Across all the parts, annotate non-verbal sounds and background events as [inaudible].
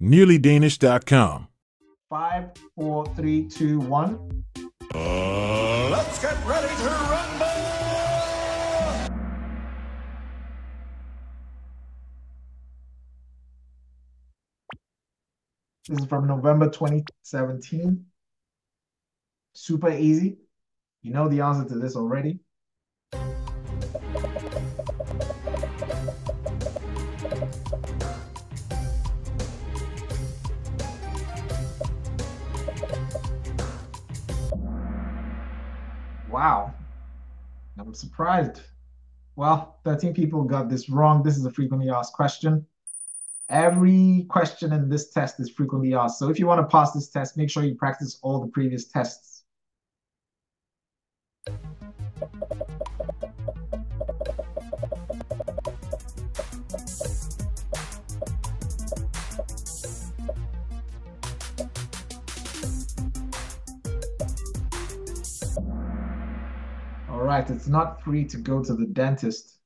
nearlydanish.com. Five, four, three, two, one. Uh, let's get ready to rumble! This is from November 2017. Super easy. You know the answer to this already. Wow. I'm surprised. Well, 13 people got this wrong. This is a frequently asked question. Every question in this test is frequently asked. So if you want to pass this test, make sure you practice all the previous tests. All right, it's not free to go to the dentist.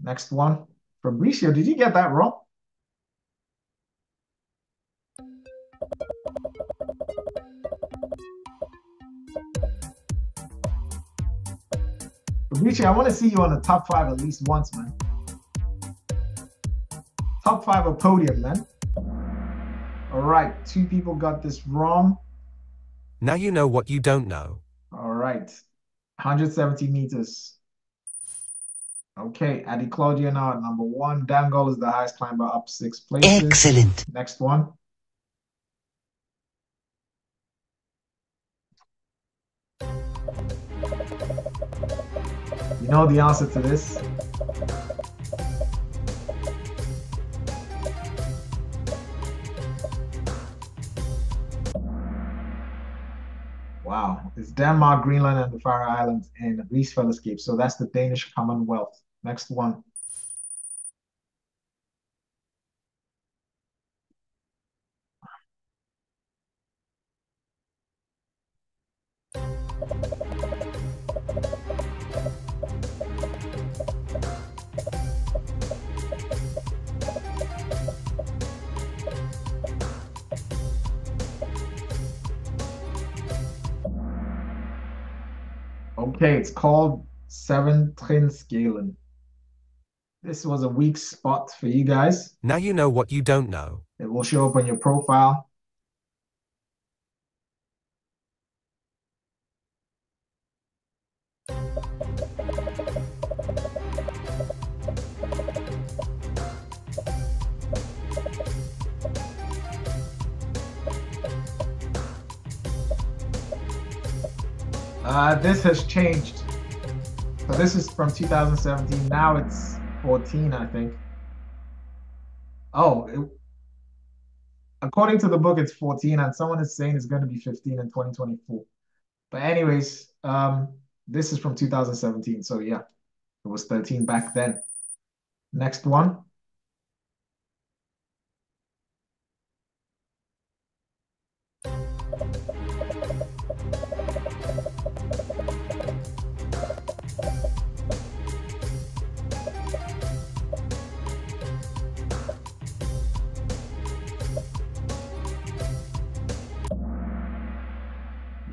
Next one. Fabricio, did you get that wrong? Fabricio, I want to see you on the top five at least once, man. Top five of podium, man. All right, two people got this wrong. Now you know what you don't know. All right, 170 meters. Okay, Adi Claudia now at number one. Dangle is the highest climber up six places. Excellent. Next one. You know the answer to this. Wow, it's Denmark, Greenland, and the Faroe Islands in Rigsfællesskab. So that's the Danish Commonwealth. Next one. Okay, it's called Seven trinsskalaen. This was a weak spot for you guys. Now you know what you don't know. It will show up on your profile. Uh, this has changed. So this is from 2017. Now it's 14, I think. Oh, it, according to the book, it's 14, and someone is saying it's going to be 15 in 2024. But anyways, um, this is from 2017. So yeah, it was 13 back then. Next one.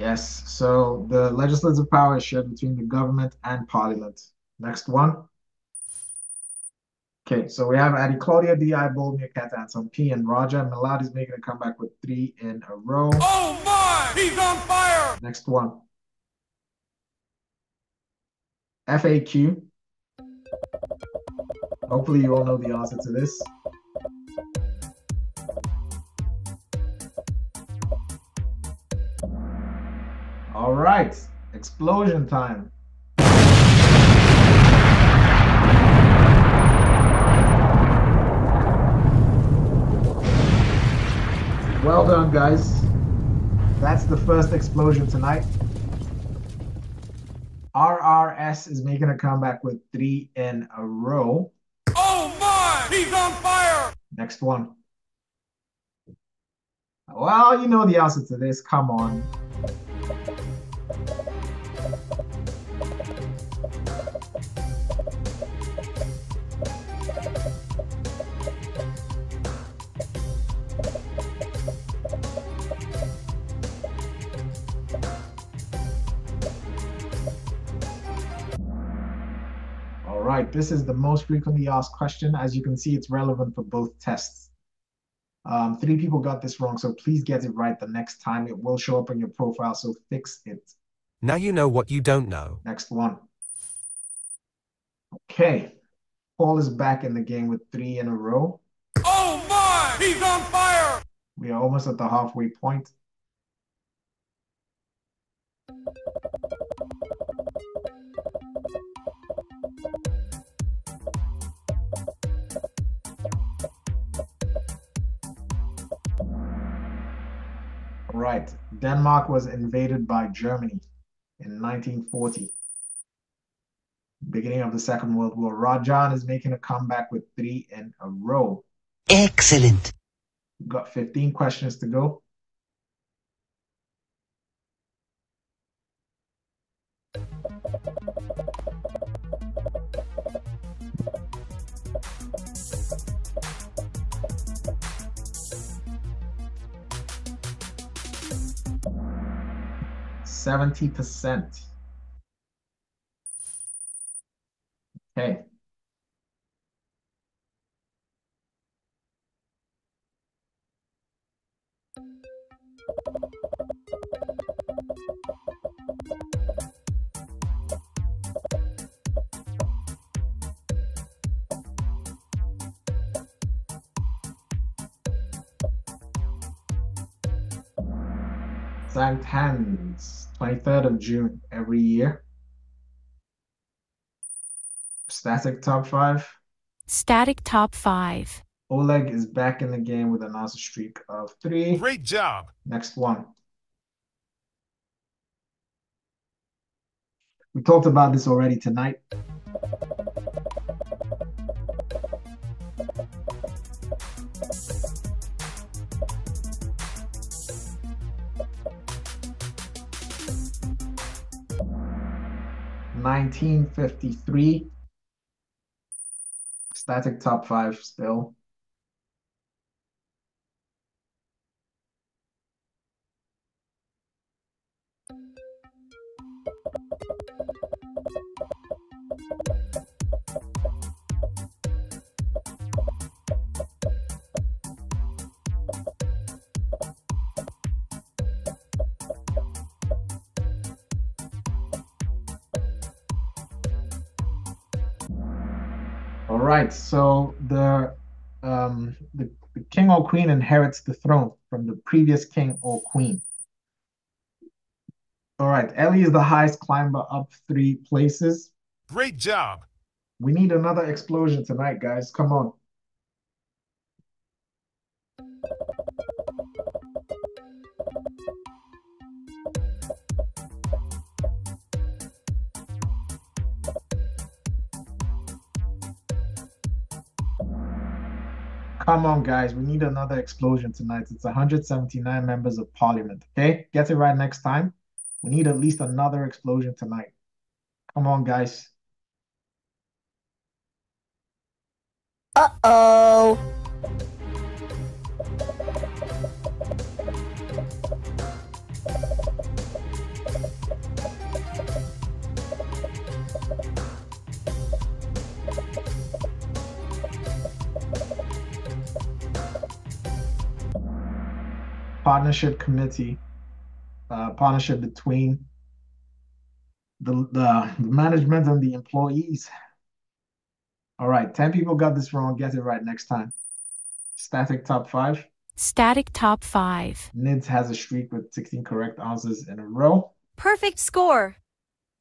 Yes, so the legislative power is shared between the government and parliament. Next one. Okay, so we have Adi Claudia, D.I. Bold, Cat Anson P, and Roger. Milad is making a comeback with three in a row. Oh my! He's on fire! Next one. FAQ. Hopefully you all know the answer to this. All right, explosion time. Well done, guys. That's the first explosion tonight. RRS is making a comeback with three in a row. Oh my! He's on fire! Next one. Well, you know the answer to this. Come on. Right, this is the most frequently asked question. As you can see, it's relevant for both tests. Um, three people got this wrong, so please get it right the next time. It will show up on your profile, so fix it. Now you know what you don't know. Next one. Okay. Paul is back in the game with three in a row. Oh my! He's on fire! We are almost at the halfway point. Right. Denmark was invaded by Germany in 1940. Beginning of the Second World War. Rajan is making a comeback with three in a row. Excellent. We've got 15 questions to go. Seventy percent. Okay. Sankt Hans, 23rd of June every year. Static top five. Static top 5. Oleg is back in the game with an answer streak of three. Great job! Next one. We talked about this already tonight. Nineteen fifty-three. Static top five still. All right, so the um the, the king or queen inherits the throne from the previous king or queen. All right, Ellie is the highest climber up three places. Great job! We need another explosion tonight, guys. Come on. Come on, guys. We need another explosion tonight. It's 179 members of parliament. Okay, get it right next time. We need at least another explosion tonight. Come on, guys. Uh-oh. Partnership committee, uh, partnership between the, the the management and the employees. All right, 10 people got this wrong. Get it right next time. Static top five. Static top 5. Nids has a streak with 16 correct answers in a row. Perfect score.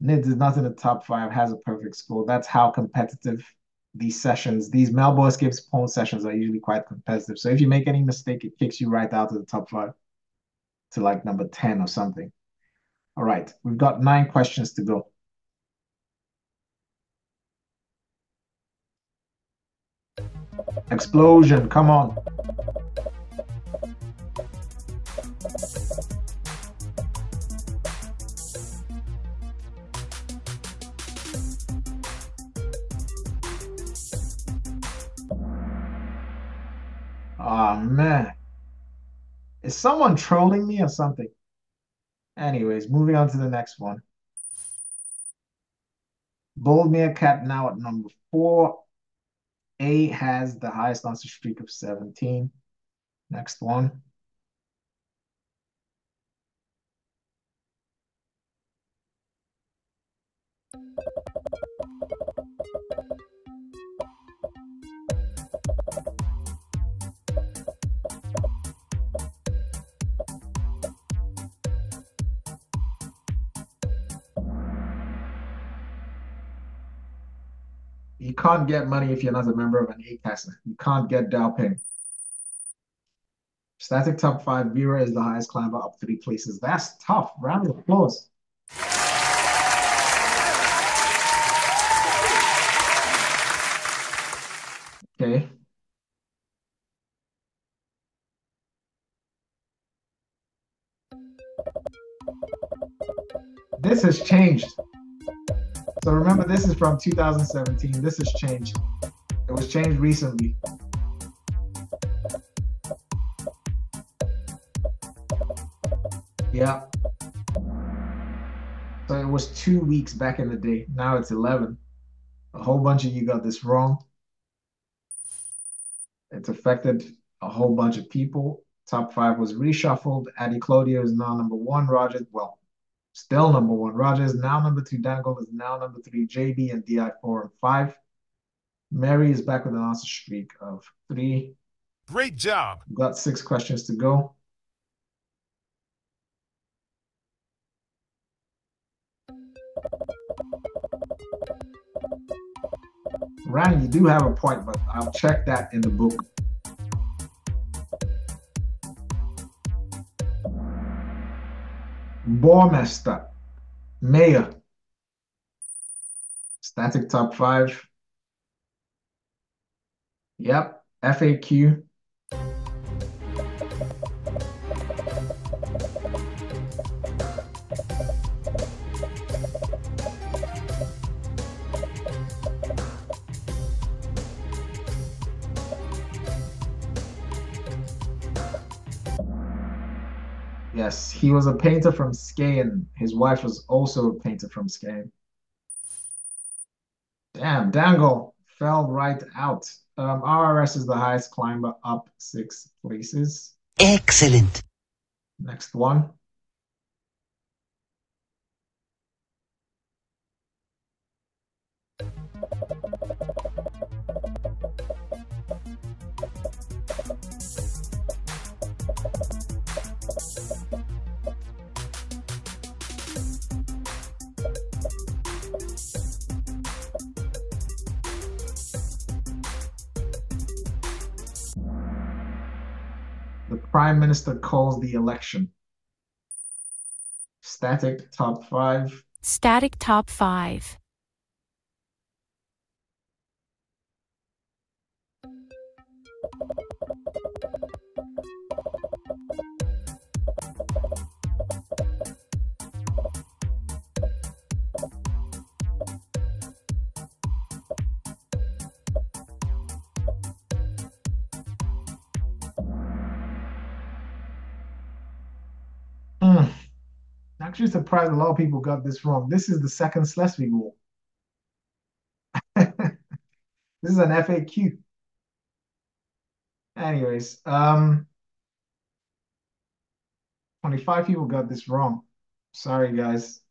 Nids is not in the top five, has a perfect score. That's how competitive these sessions, these Medborgerskabsprøven sessions are usually quite competitive. So if you make any mistake, it kicks you right out of the top five to like number 10 or something. All right, we've got nine questions to go. Explosion, come on. Oh man. Is someone trolling me or something? Anyways, moving on to the next one. Bold Meerkat now at number four. A has the highest answer streak of 17. Next one. You can't get money if you're not a member of an A-kasse. You can't get dagpenge. Static top five, Vera is the highest climber up three places. That's tough. Round of applause. Okay. This has changed. So remember, this is from 2017. This has changed. It was changed recently. Yeah. So it was two weeks back in the day. Now it's 11. A whole bunch of you got this wrong. It's affected a whole bunch of people. Top five was reshuffled. Addy Claudio is now number one. Roger, well, still number one. Roger is now number two. Dangle is now number three. JB and DI four and five. Mary is back with an answer streak of three. Great job. We've got six questions to go. Ryan, you do have a point, but I'll check that in the book. Borgmester, Mayor, Static Top 5. Yep, FAQ. Yes, he was a painter from Skagen. His wife was also a painter from Skagen. Damn, Dangle fell right out. Um, RRS is the highest climber up six places. Excellent. Next one. The Prime Minister calls the election. Static top five. Static top 5. Actually surprised a lot of people got this wrong. This is the second Schleswig War. [laughs] This is an FAQ. Anyways, um, 25 people got this wrong. Sorry, guys.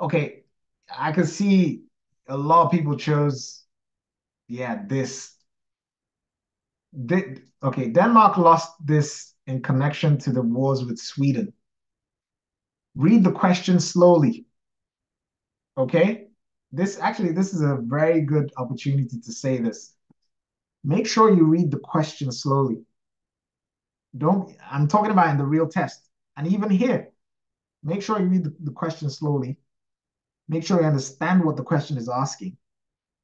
Okay, I can see a lot of people chose, yeah, this. Thi- okay, Denmark lost this in connection to the wars with Sweden. Read the question slowly, okay? This actually, this is a very good opportunity to say this. Make sure you read the question slowly. Don't, I'm talking about in the real test. And even here, make sure you read the, the question slowly. Make sure you understand what the question is asking.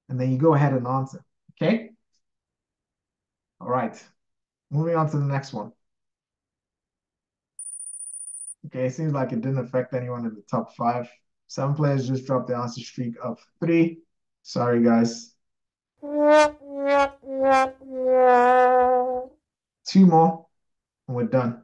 And then you go ahead and answer. Okay? All right. Moving on to the next one. Okay, it seems like it didn't affect anyone in the top five. Some players just dropped the answer streak of three. Sorry, guys. Two more, and we're done.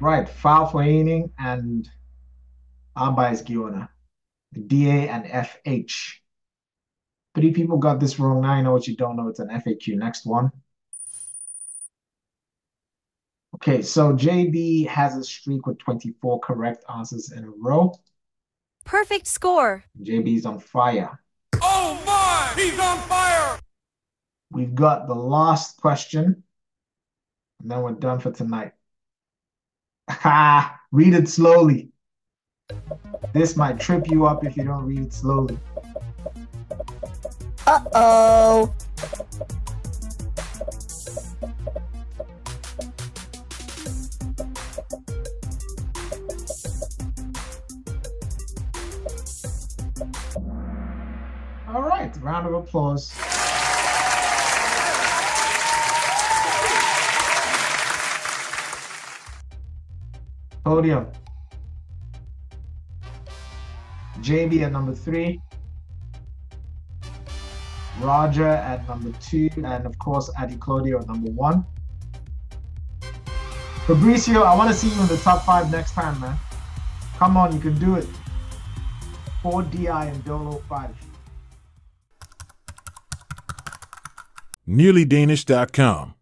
Right, foul for Aining and Amba is Giona. DA and FH. Three people got this wrong. Now you know what you don't know. It's an FAQ. Next one. Okay, so JB has a streak with 24 correct answers in a row. Perfect score. JB's on fire. Oh my! He's on fire! We've got the last question, and then we're done for tonight. Ha! [laughs] Read it slowly. This might trip you up if you don't read it slowly. Uh-oh. All right, round of applause. Podium. JB at number three. Roger at number two, and of course, Adi Claudio at number one. Fabricio, I want to see you in the top five next time, man. Come on, you can do it. 4DI and Dolo 5. NearlyDanish.com.